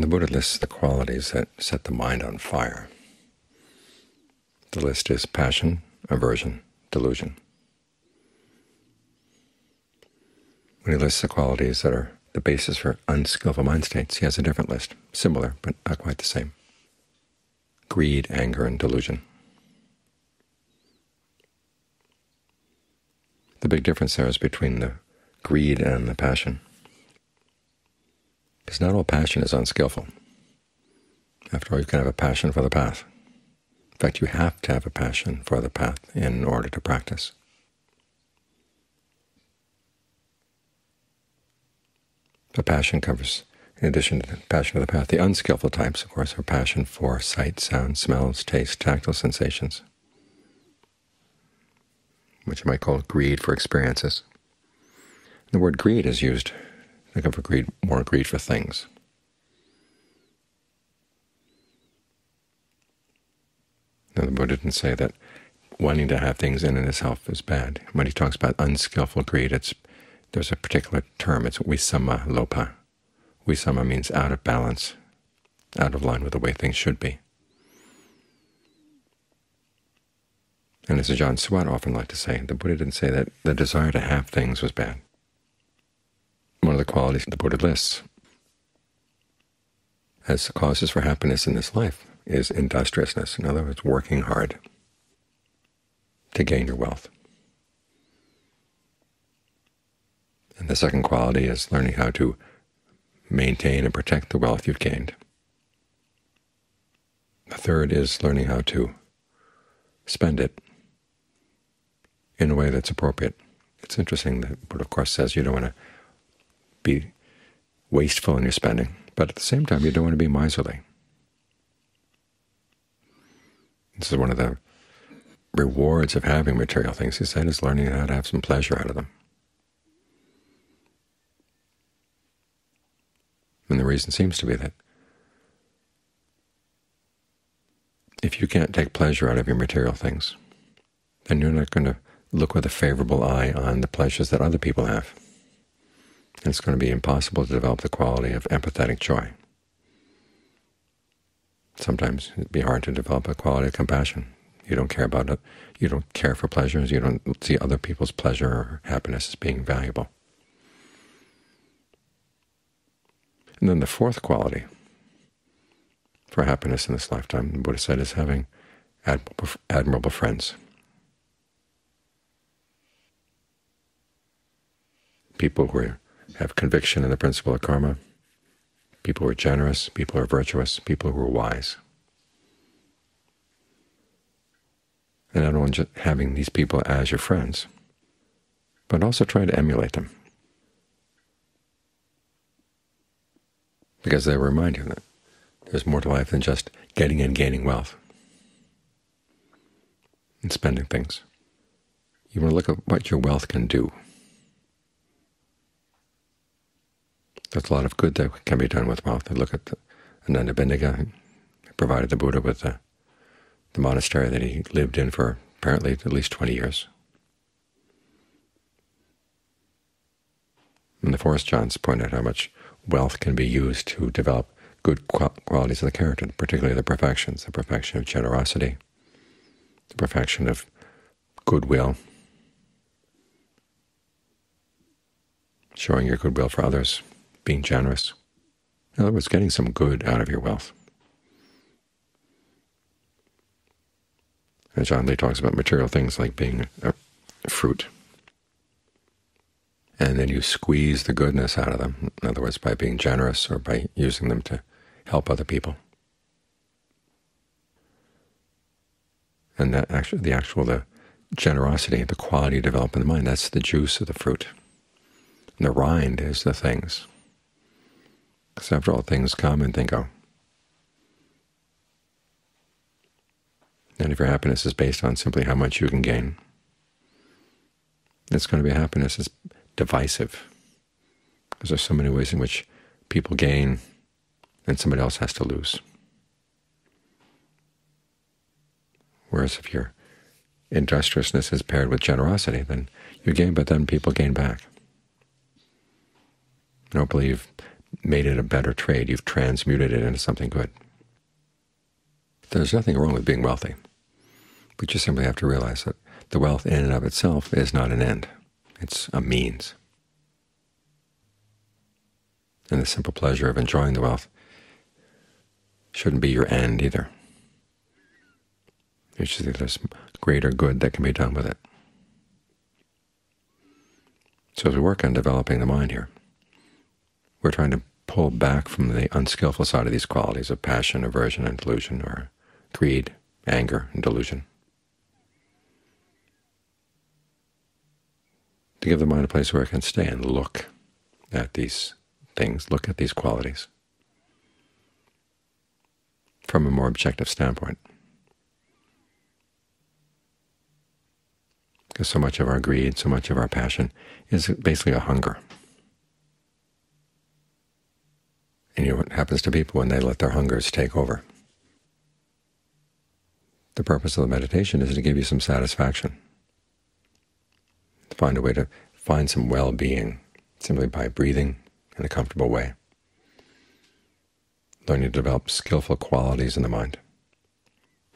When the Buddha lists the qualities that set the mind on fire, the list is passion, aversion, delusion. When he lists the qualities that are the basis for unskillful mind states, he has a different list, similar but not quite the same. Greed, anger, and delusion. The big difference there is between the greed and the passion. Because not all passion is unskillful. After all, you can have a passion for the path. In fact, you have to have a passion for the path in order to practice. The passion covers, in addition to the passion of the path, the unskillful types, of course, are passion for sight, sound, smells, taste, tactile sensations, which you might call greed for experiences. The word greed is used Think greed, more greed for things. Now, the Buddha didn't say that wanting to have things in and itself is bad. When he talks about unskillful greed, it's there's a particular term. It's visama lobha. Visama means out of balance, out of line with the way things should be. And as Ajaan Suwat often liked to say, the Buddha didn't say that the desire to have things was bad one of the qualities the Buddha lists as causes for happiness in this life is industriousness, in other words, working hard to gain your wealth. And the second quality is learning how to maintain and protect the wealth you've gained. The third is learning how to spend it in a way that's appropriate. It's interesting that Buddha, of course, says you don't want to be wasteful in your spending, but at the same time you don't want to be miserly. This is one of the rewards of having material things, he said, is learning how to have some pleasure out of them. And the reason seems to be that if you can't take pleasure out of your material things, then you're not going to look with a favorable eye on the pleasures that other people have it's going to be impossible to develop the quality of empathetic joy. Sometimes it'd be hard to develop a quality of compassion. You don't care about it. You don't care for pleasures. You don't see other people's pleasure or happiness as being valuable. And then the fourth quality for happiness in this lifetime, the Buddha said, is having admirable, admirable friends. People who are have conviction in the principle of karma, people who are generous, people who are virtuous, people who are wise. And not only just having these people as your friends, but also try to emulate them. Because they remind you that there's more to life than just getting and gaining wealth and spending things. You want to look at what your wealth can do. There's a lot of good that can be done with wealth. Look at the, Anathapindika, provided the Buddha with the, the monastery that he lived in for apparently at least 20 years. And the Forest Ajaans point out how much wealth can be used to develop good qualities of the character, particularly the perfections, the perfection of generosity, the perfection of goodwill, showing your goodwill for others, being generous. In other words, getting some good out of your wealth. And Ajaan Lee talks about material things like being a fruit. And then you squeeze the goodness out of them, in other words, by being generous or by using them to help other people. And that actually, the actual the generosity, the quality developed in the mind, that's the juice of the fruit. And the rind is the things. After all, things come and they go. Oh. And if your happiness is based on simply how much you can gain, it's going to be happiness that's divisive. Because there's so many ways in which people gain and somebody else has to lose. Whereas if your industriousness is paired with generosity, then you gain, but then people gain back. I don't believe made it a better trade. You've transmuted it into something good. There's nothing wrong with being wealthy. But you simply have to realize that the wealth in and of itself is not an end. It's a means. And the simple pleasure of enjoying the wealth shouldn't be your end either. You should see there's greater good that can be done with it. So as we work on developing the mind here, we're trying to pull back from the unskillful side of these qualities of passion, aversion, and delusion, or greed, anger, and delusion. To give the mind a place where it can stay and look at these things, look at these qualities from a more objective standpoint. Because so much of our greed, so much of our passion is basically a hunger. And you know what happens to people when they let their hungers take over? The purpose of the meditation is to give you some satisfaction, to find a way to find some well-being simply by breathing in a comfortable way, learning to develop skillful qualities in the mind,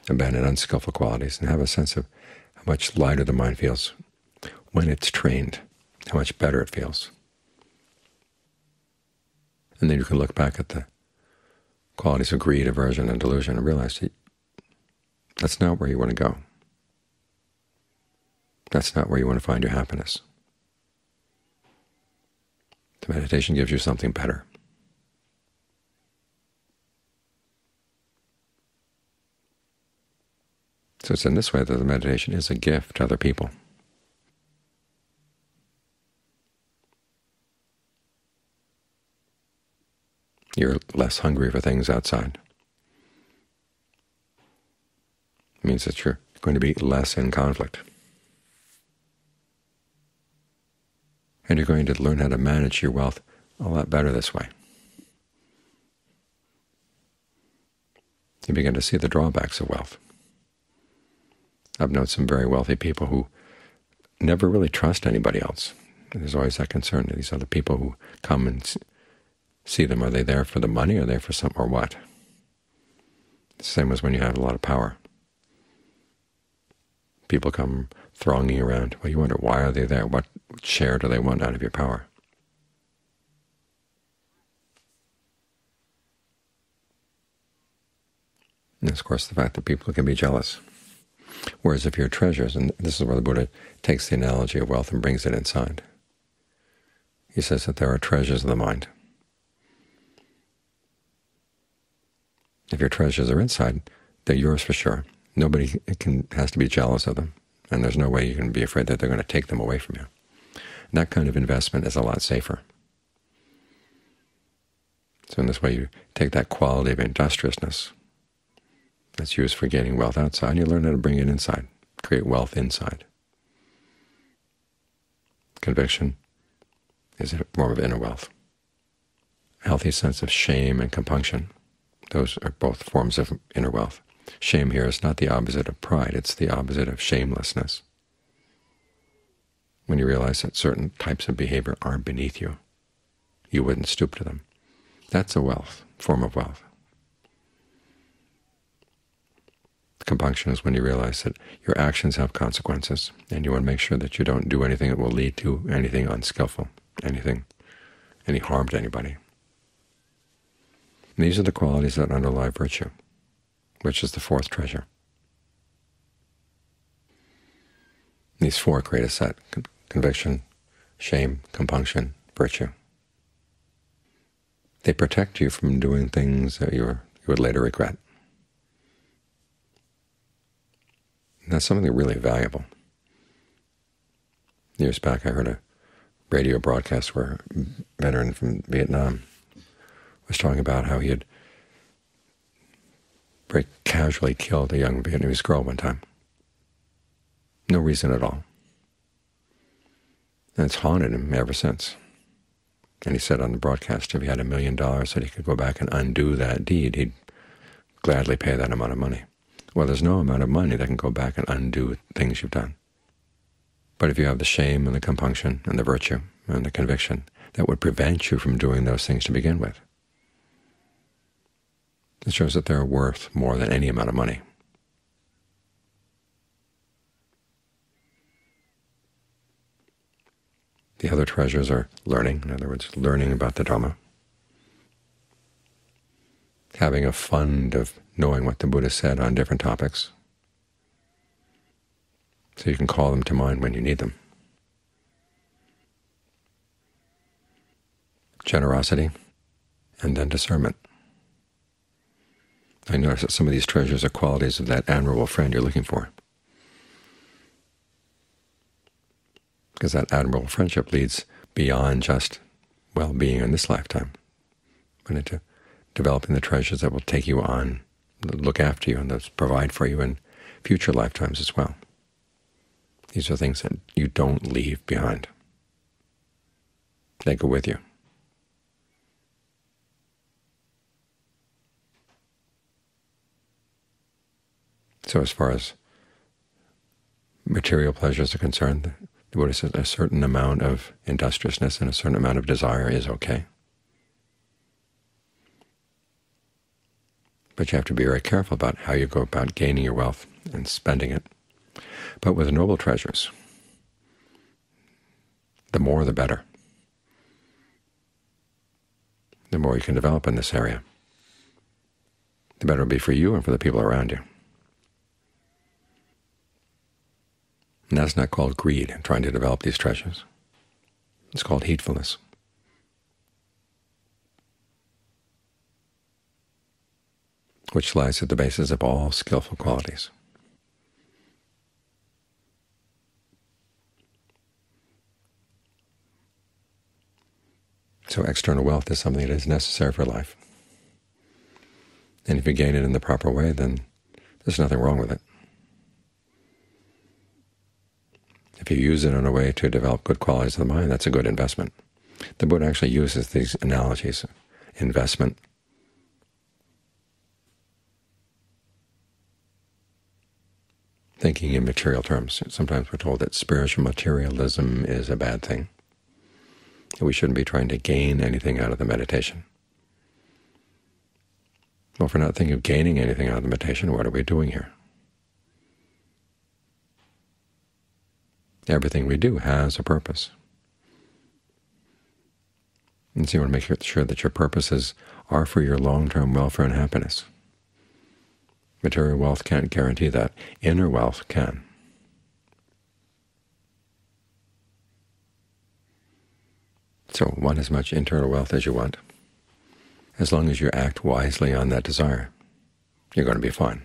abandon unskillful qualities, and have a sense of how much lighter the mind feels when it's trained, how much better it feels. And then you can look back at the qualities of greed, aversion, and delusion and realize that that's not where you want to go. That's not where you want to find your happiness. The meditation gives you something better. So it's in this way that the meditation is a gift to other people. You're less hungry for things outside. It means that you're going to be less in conflict. And you're going to learn how to manage your wealth a lot better this way. You begin to see the drawbacks of wealth. I've known some very wealthy people who never really trust anybody else. There's always that concern. that These other people who come and see them, are they there for the money, are they for some, or what? Same as when you have a lot of power. People come thronging around. Well, you wonder, why are they there? What share do they want out of your power? And of course, the fact that people can be jealous. Whereas if you're treasures, and this is where the Buddha takes the analogy of wealth and brings it inside. He says that there are treasures of the mind. If your treasures are inside, they're yours for sure. Nobody can has to be jealous of them, and there's no way you can be afraid that they're going to take them away from you. And that kind of investment is a lot safer. So in this way, you take that quality of industriousness that's used for gaining wealth outside, and you learn how to bring it inside, create wealth inside. Conviction is a form of inner wealth. A healthy sense of shame and compunction, those are both forms of inner wealth. Shame here is not the opposite of pride, it's the opposite of shamelessness. When you realize that certain types of behavior are beneath you, you wouldn't stoop to them. That's a wealth, form of wealth. Compunction is when you realize that your actions have consequences, and you want to make sure that you don't do anything that will lead to anything unskillful, anything, any harm to anybody. These are the qualities that underlie virtue which is the fourth treasure. These four create a set, conviction, shame, compunction, virtue. They protect you from doing things that you, you would later regret. And that's something really valuable. Years back I heard a radio broadcast where a veteran from Vietnam was talking about how he had very casually killed a young Vietnamese girl one time. No reason at all. And it's haunted him ever since. And he said on the broadcast if he had a million dollars that he could go back and undo that deed, he'd gladly pay that amount of money. Well, there's no amount of money that can go back and undo things you've done. But if you have the shame and the compunction and the virtue, and the conviction that would prevent you from doing those things to begin with. It shows that they're worth more than any amount of money. The other treasures are learning, in other words, learning about the Dharma, having a fund of knowing what the Buddha said on different topics, so you can call them to mind when you need them. Generosity, and then discernment. I notice that some of these treasures are qualities of that admirable friend you're looking for. Because that admirable friendship leads beyond just well-being in this lifetime, but into developing the treasures that will take you on, look after you, and those provide for you in future lifetimes as well. These are things that you don't leave behind. They go with you. So as far as material pleasures are concerned, the Buddha says a certain amount of industriousness and a certain amount of desire is okay. But you have to be very careful about how you go about gaining your wealth and spending it. But with noble treasures, the more the better. The more you can develop in this area, the better it will be for you and for the people around you. And that's not called greed, trying to develop these treasures. It's called heedfulness. which lies at the basis of all skillful qualities. So external wealth is something that is necessary for life. And if you gain it in the proper way, then there's nothing wrong with it. If you use it in a way to develop good qualities of the mind, that's a good investment. The Buddha actually uses these analogies, investment, thinking in material terms. Sometimes we're told that spiritual materialism is a bad thing. We shouldn't be trying to gain anything out of the meditation. Well, if we're not thinking of gaining anything out of the meditation, what are we doing here? Everything we do has a purpose. And so you want to make sure that your purposes are for your long-term welfare and happiness. Material wealth can't guarantee that. Inner wealth can. So want as much internal wealth as you want. As long as you act wisely on that desire, you're going to be fine.